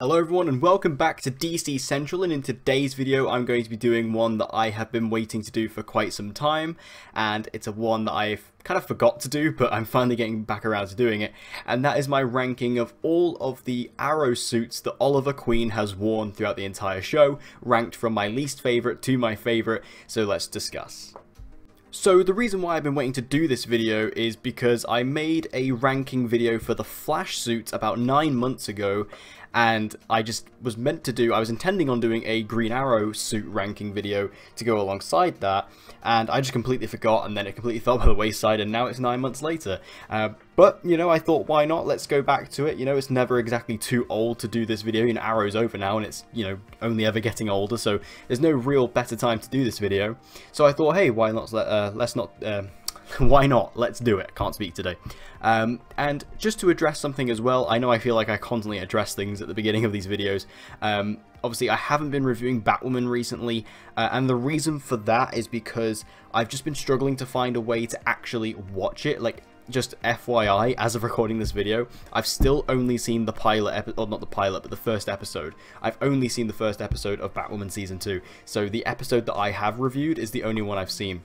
Hello everyone and welcome back to DC Central. And in today's video I'm going to be doing one that I have been waiting to do for quite some time and it's a one that I've kind of forgot to do but I'm finally getting back around to doing it. And that is my ranking of all of the Arrow suits that Oliver Queen has worn throughout the entire show ranked from my least favourite to my favourite so let's discuss. So the reason why I've been waiting to do this video is because I made a ranking video for the Flash suit about 9 months ago and I just was meant to do, I was intending on doing a Green Arrow suit ranking video to go alongside that, and I just completely forgot, and then it completely fell by the wayside, and now it's nine months later. Uh, but, you know, I thought, why not? Let's go back to it. You know, it's never exactly too old to do this video. You know, Arrow's over now, and it's, you know, only ever getting older, so there's no real better time to do this video. So I thought, hey, why not, uh, let's not... Uh, why not? Let's do it. Can't speak today. Um, and just to address something as well, I know I feel like I constantly address things at the beginning of these videos. Um, obviously, I haven't been reviewing Batwoman recently, uh, and the reason for that is because I've just been struggling to find a way to actually watch it. Like, just FYI, as of recording this video, I've still only seen the pilot episode, or not the pilot, but the first episode. I've only seen the first episode of Batwoman Season 2, so the episode that I have reviewed is the only one I've seen.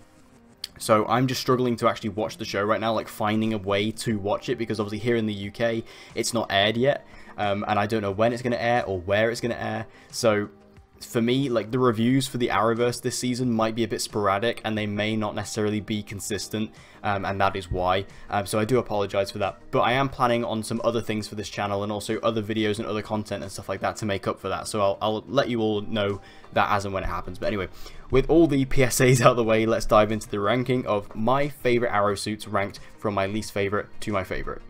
So I'm just struggling to actually watch the show right now, like finding a way to watch it because obviously here in the UK it's not aired yet, um, and I don't know when it's going to air or where it's going to air. So for me, like the reviews for the Arrowverse this season might be a bit sporadic and they may not necessarily be consistent, um, and that is why. Um, so I do apologize for that. But I am planning on some other things for this channel and also other videos and other content and stuff like that to make up for that. So I'll, I'll let you all know that as and when it happens. But anyway, with all the PSAs out of the way, let's dive into the ranking of my favorite Arrow suits ranked from my least favorite to my favorite.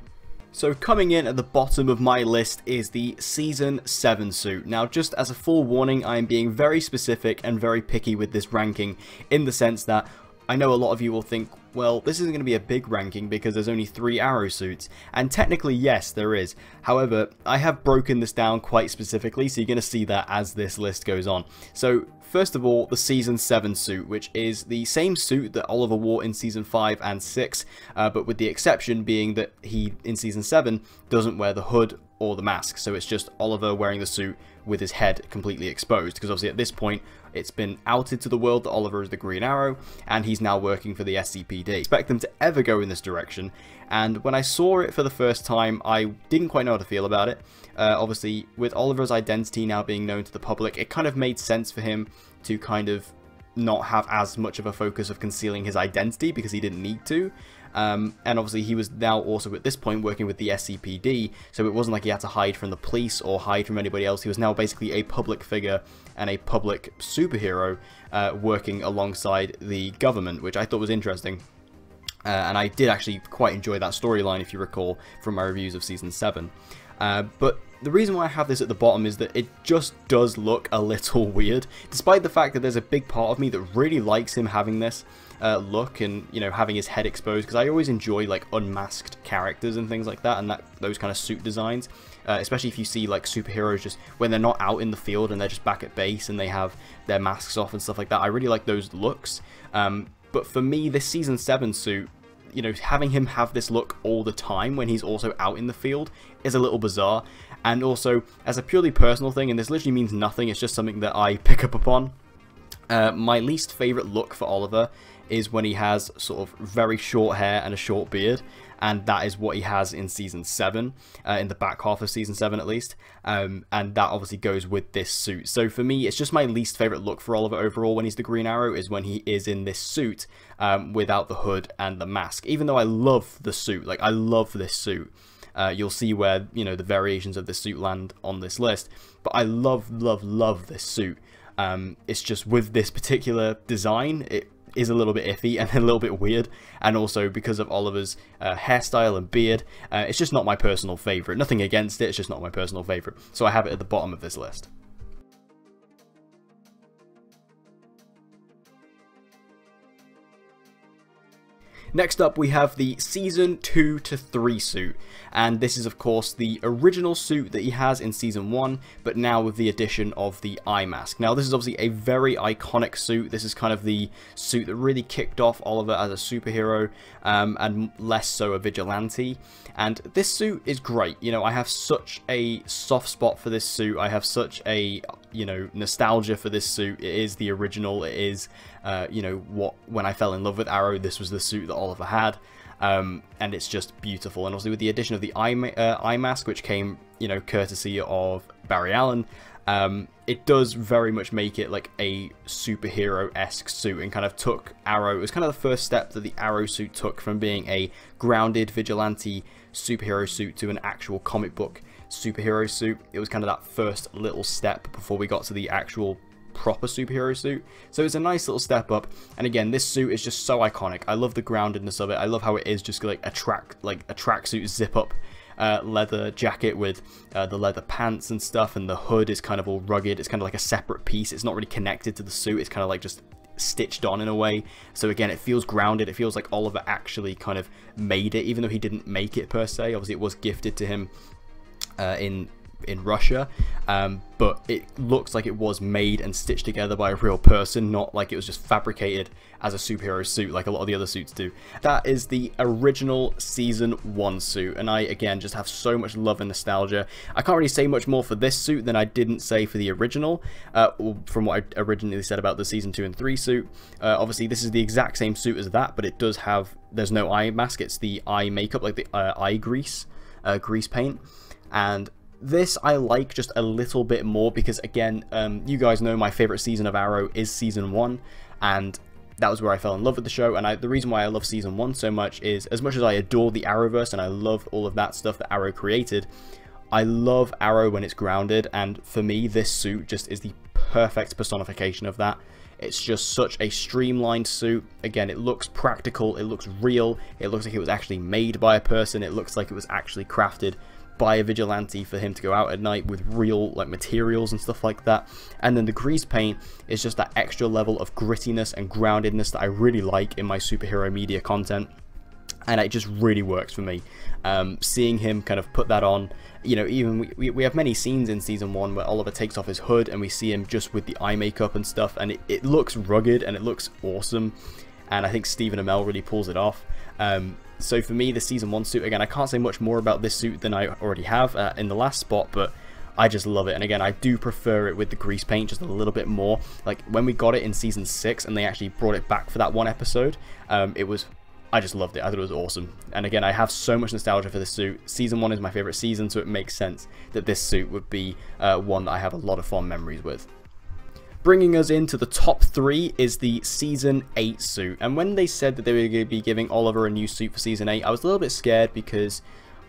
So coming in at the bottom of my list is the Season 7 suit. Now just as a full warning, I am being very specific and very picky with this ranking in the sense that I know a lot of you will think, well, this isn't going to be a big ranking because there's only three arrow suits. And technically, yes, there is. However, I have broken this down quite specifically, so you're going to see that as this list goes on. So First of all, the Season 7 suit, which is the same suit that Oliver wore in Season 5 and 6, uh, but with the exception being that he, in Season 7, doesn't wear the hood or the mask, so it's just Oliver wearing the suit with his head completely exposed, because obviously at this point, it's been outed to the world that Oliver is the Green Arrow, and he's now working for the SCPD. I expect them to ever go in this direction, and when I saw it for the first time, I didn't quite know how to feel about it. Uh, obviously, with Oliver's identity now being known to the public, it kind of made sense for him to kind of not have as much of a focus of concealing his identity because he didn't need to. Um, and obviously he was now also at this point working with the SCPD, so it wasn't like he had to hide from the police or hide from anybody else. He was now basically a public figure and a public superhero uh, working alongside the government, which I thought was interesting. Uh, and I did actually quite enjoy that storyline, if you recall, from my reviews of Season 7. Uh, but the reason why I have this at the bottom is that it just does look a little weird, despite the fact that there's a big part of me that really likes him having this uh, look and, you know, having his head exposed, because I always enjoy, like, unmasked characters and things like that, and that those kind of suit designs, uh, especially if you see, like, superheroes just, when they're not out in the field and they're just back at base and they have their masks off and stuff like that, I really like those looks, um, but for me, this Season 7 suit you know, having him have this look all the time when he's also out in the field is a little bizarre. And also, as a purely personal thing, and this literally means nothing, it's just something that I pick up upon, uh, my least favourite look for Oliver is when he has sort of very short hair and a short beard and that is what he has in season 7 uh, in the back half of season 7 at least. Um, and that obviously goes with this suit. So for me it's just my least favorite look for Oliver overall when he's the Green Arrow is when he is in this suit um, without the hood and the mask. Even though I love the suit like I love this suit uh, you'll see where you know the variations of this suit land on this list. But I love love love this suit. Um, it's just with this particular design it is a little bit iffy and a little bit weird. And also because of Oliver's uh, hairstyle and beard uh, it's just not my personal favourite nothing against it it's just not my personal favourite so I have it at the bottom of this list Next up, we have the Season 2 to 3 suit, and this is of course the original suit that he has in Season 1, but now with the addition of the eye mask. Now this is obviously a very iconic suit, this is kind of the suit that really kicked off Oliver as a superhero, um, and less so a vigilante, and this suit is great, you know, I have such a soft spot for this suit, I have such a, you know, nostalgia for this suit, it is the original, it is, uh, you know, what, when I fell in love with Arrow, this was the suit that Oliver had. Um, and it's just beautiful. And obviously with the addition of the eye, uh, eye mask, which came, you know, courtesy of Barry Allen, um, it does very much make it like a superhero-esque suit and kind of took Arrow, it was kind of the first step that the Arrow suit took from being a grounded vigilante superhero suit to an actual comic book superhero suit. It was kind of that first little step before we got to the actual proper superhero suit. So it's a nice little step up. And again, this suit is just so iconic. I love the groundedness of it. I love how it is just like a track, like a tracksuit zip up uh, leather jacket with uh, the leather pants and stuff, and the hood is kind of all rugged. It's kind of like a separate piece. It's not really connected to the suit. It's kind of like just stitched on in a way. So again, it feels grounded. It feels like Oliver actually kind of made it, even though he didn't make it per se. Obviously, it was gifted to him uh, in in Russia, um, but it looks like it was made and stitched together by a real person, not like it was just fabricated as a superhero suit like a lot of the other suits do. That is the original Season 1 suit, and I, again, just have so much love and nostalgia. I can't really say much more for this suit than I didn't say for the original, uh, from what I originally said about the Season 2 and 3 suit. Uh, obviously, this is the exact same suit as that, but it does have, there's no eye mask, it's the eye makeup, like the uh, eye grease, uh, grease paint, and this I like just a little bit more because again, um, you guys know my favorite season of Arrow is season one, and that was where I fell in love with the show. And I, the reason why I love season one so much is, as much as I adore the Arrowverse and I love all of that stuff that Arrow created, I love Arrow when it's grounded, and for me, this suit just is the perfect personification of that. It's just such a streamlined suit. Again, it looks practical, it looks real, it looks like it was actually made by a person, it looks like it was actually crafted by a vigilante for him to go out at night with real like materials and stuff like that. And then the grease paint is just that extra level of grittiness and groundedness that I really like in my superhero media content. And it just really works for me. Um, seeing him kind of put that on, you know, even we, we have many scenes in season one where Oliver takes off his hood and we see him just with the eye makeup and stuff, and it, it looks rugged and it looks awesome. And I think Stephen Amell really pulls it off. Um, so for me, the Season 1 suit, again, I can't say much more about this suit than I already have uh, in the last spot, but I just love it. And again, I do prefer it with the grease paint just a little bit more. Like, when we got it in Season 6 and they actually brought it back for that one episode, um, it was... I just loved it. I thought it was awesome. And again, I have so much nostalgia for this suit. Season 1 is my favorite season, so it makes sense that this suit would be uh, one that I have a lot of fond memories with. Bringing us into the top three is the Season 8 suit. And when they said that they were going to be giving Oliver a new suit for Season 8, I was a little bit scared because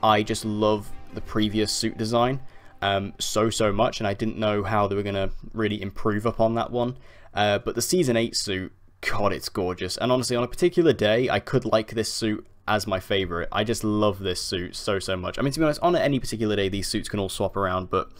I just love the previous suit design um, so, so much. And I didn't know how they were going to really improve upon that one. Uh, but the Season 8 suit, God, it's gorgeous. And honestly, on a particular day, I could like this suit as my favorite. I just love this suit so, so much. I mean, to be honest, on any particular day, these suits can all swap around, but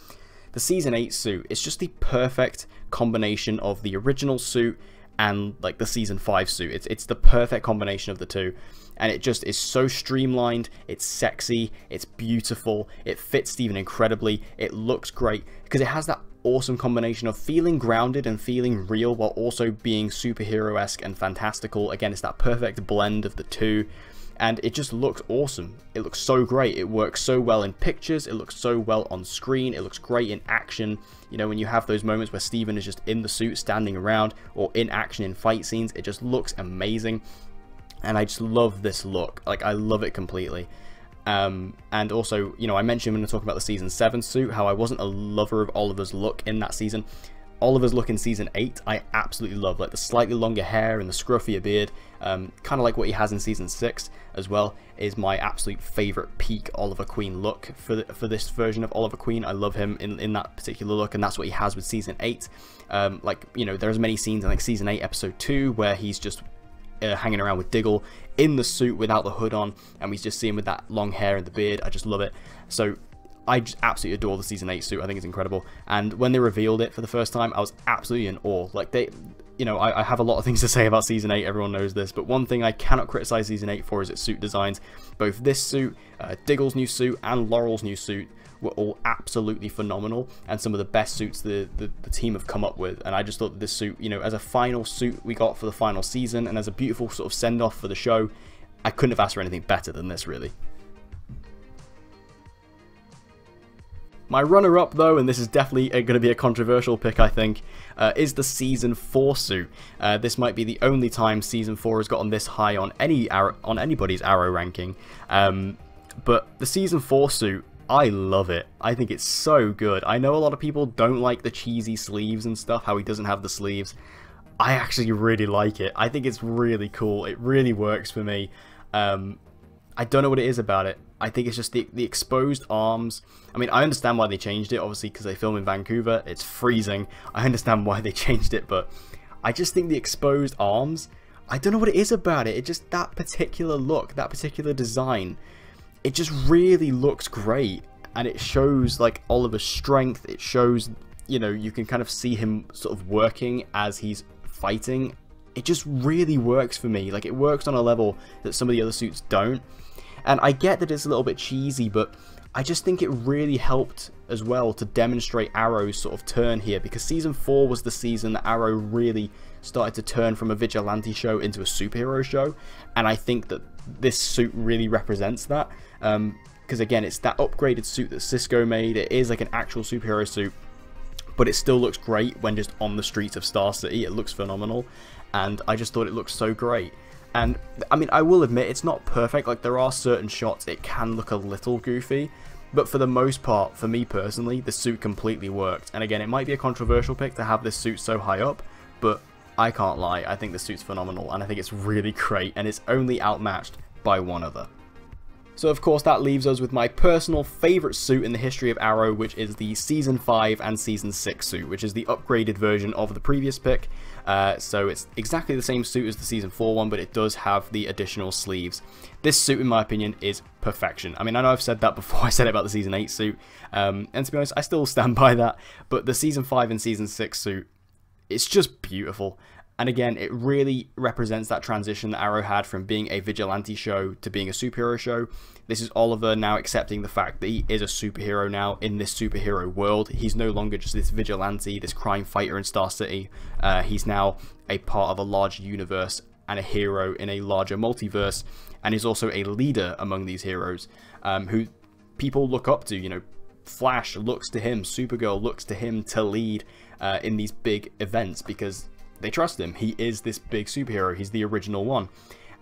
the Season 8 suit is just the perfect combination of the original suit and like the Season 5 suit. It's, it's the perfect combination of the two. And it just is so streamlined, it's sexy, it's beautiful, it fits Stephen incredibly, it looks great, because it has that awesome combination of feeling grounded and feeling real while also being superhero-esque and fantastical. Again, it's that perfect blend of the two and it just looks awesome. It looks so great. It works so well in pictures. It looks so well on screen. It looks great in action. You know, when you have those moments where Stephen is just in the suit standing around or in action in fight scenes, it just looks amazing. And I just love this look. Like, I love it completely. Um, and also, you know, I mentioned when I talk about the season 7 suit, how I wasn't a lover of Oliver's look in that season. Oliver's look in season 8 I absolutely love, like the slightly longer hair and the scruffier beard, um, kind of like what he has in season 6 as well, is my absolute favourite peak Oliver Queen look for, the, for this version of Oliver Queen. I love him in, in that particular look and that's what he has with season 8. Um, like, you know, there's many scenes in like season 8 episode 2 where he's just uh, hanging around with Diggle in the suit without the hood on and we just see him with that long hair and the beard. I just love it. So I just absolutely adore the season 8 suit. I think it's incredible. And when they revealed it for the first time, I was absolutely in awe. Like they you know, I, I, have a lot of things to say about Season 8, everyone knows this, but one thing I cannot criticize Season 8 for is its suit designs. Both this suit, uh, Diggle's new suit, and Laurel's new suit were all absolutely phenomenal, and some of the best suits the, the, the team have come up with, and I just thought this suit, you know, as a final suit we got for the final season, and as a beautiful sort of send-off for the show, I couldn't have asked for anything better than this, really. My runner-up, though, and this is definitely going to be a controversial pick, I think, uh, is the Season 4 suit. Uh, this might be the only time Season 4 has gotten this high on any arrow, on anybody's arrow ranking. Um, but the Season 4 suit, I love it. I think it's so good. I know a lot of people don't like the cheesy sleeves and stuff, how he doesn't have the sleeves. I actually really like it. I think it's really cool. It really works for me. Um, I don't know what it is about it. I think it's just the, the exposed arms. I mean, I understand why they changed it, obviously, because they film in Vancouver. It's freezing. I understand why they changed it, but I just think the exposed arms, I don't know what it is about it. It just, that particular look, that particular design, it just really looks great. And it shows, like, Oliver's strength. It shows, you know, you can kind of see him sort of working as he's fighting. It just really works for me. Like, it works on a level that some of the other suits don't. And I get that it's a little bit cheesy, but I just think it really helped as well to demonstrate Arrow's sort of turn here because season 4 was the season that Arrow really started to turn from a vigilante show into a superhero show. And I think that this suit really represents that because um, again it's that upgraded suit that Cisco made. It is like an actual superhero suit but it still looks great when just on the streets of Star City. It looks phenomenal. And I just thought it looked so great and I mean, I will admit it's not perfect. Like there are certain shots it can look a little goofy, but for the most part, for me personally, the suit completely worked. And again, it might be a controversial pick to have this suit so high up, but I can't lie. I think the suit's phenomenal, and I think it's really great, and it's only outmatched by one other. So of course that leaves us with my personal favourite suit in the history of Arrow, which is the Season 5 and Season 6 suit, which is the upgraded version of the previous pick. Uh, so it's exactly the same suit as the Season 4 one, but it does have the additional sleeves. This suit, in my opinion, is perfection. I mean, I know I've said that before I said it about the Season 8 suit, um, and to be honest, I still stand by that, but the Season 5 and Season 6 suit, it's just beautiful. And again, it really represents that transition that Arrow had from being a vigilante show to being a superhero show. This is Oliver now accepting the fact that he is a superhero now in this superhero world. He's no longer just this vigilante, this crime fighter in Star City. Uh, he's now a part of a large universe and a hero in a larger multiverse. And he's also a leader among these heroes um, who people look up to. You know, Flash looks to him, Supergirl looks to him to lead uh, in these big events because they trust him. He is this big superhero. He's the original one.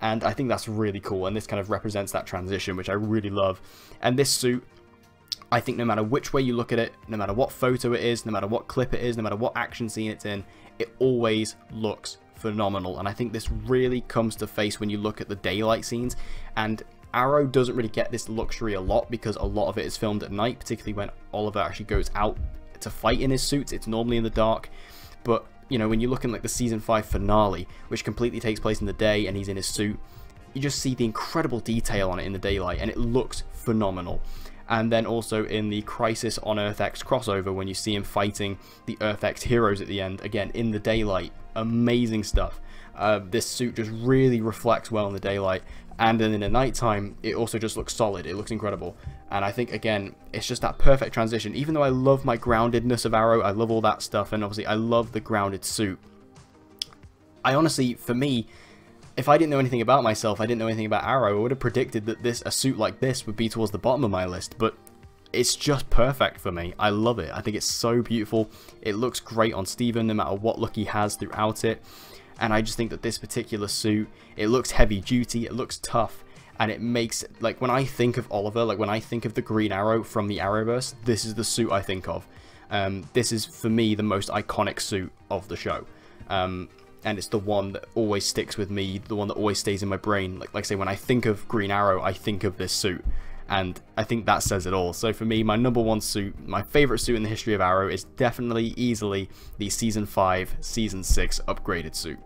And I think that's really cool. And this kind of represents that transition, which I really love. And this suit, I think no matter which way you look at it, no matter what photo it is, no matter what clip it is, no matter what action scene it's in, it always looks phenomenal. And I think this really comes to face when you look at the daylight scenes. And Arrow doesn't really get this luxury a lot because a lot of it is filmed at night, particularly when Oliver actually goes out to fight in his suits. It's normally in the dark. But you know, when you look in like the season 5 finale, which completely takes place in the day and he's in his suit, you just see the incredible detail on it in the daylight and it looks phenomenal. And then also in the Crisis on Earth X crossover when you see him fighting the Earth X heroes at the end, again in the daylight, amazing stuff. Uh, this suit just really reflects well in the daylight and then in the nighttime it also just looks solid it looks incredible and I think again it's just that perfect transition even though I love my groundedness of Arrow I love all that stuff and obviously I love the grounded suit I honestly for me if I didn't know anything about myself I didn't know anything about Arrow I would have predicted that this a suit like this would be towards the bottom of my list but it's just perfect for me. I love it. I think it's so beautiful. It looks great on Stephen no matter what look he has throughout it and I just think that this particular suit, it looks heavy duty, it looks tough, and it makes, like, when I think of Oliver, like, when I think of the Green Arrow from the Arrowverse, this is the suit I think of. Um, this is, for me, the most iconic suit of the show. Um, and it's the one that always sticks with me, the one that always stays in my brain. Like, like I say, when I think of Green Arrow, I think of this suit. And I think that says it all. So for me, my number one suit, my favorite suit in the history of Arrow is definitely, easily, the Season 5, Season 6 upgraded suit.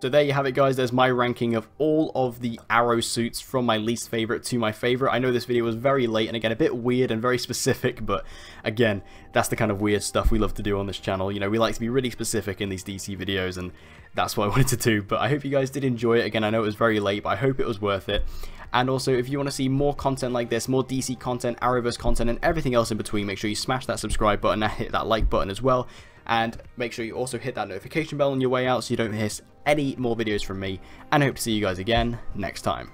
So there you have it guys, there's my ranking of all of the Arrow suits from my least favourite to my favourite. I know this video was very late and again a bit weird and very specific, but again, that's the kind of weird stuff we love to do on this channel. You know, we like to be really specific in these DC videos and that's what I wanted to do. But I hope you guys did enjoy it. Again, I know it was very late, but I hope it was worth it. And also, if you want to see more content like this, more DC content, Arrowverse content, and everything else in between, make sure you smash that subscribe button and hit that like button as well. And make sure you also hit that notification bell on your way out so you don't miss any more videos from me. And I hope to see you guys again next time.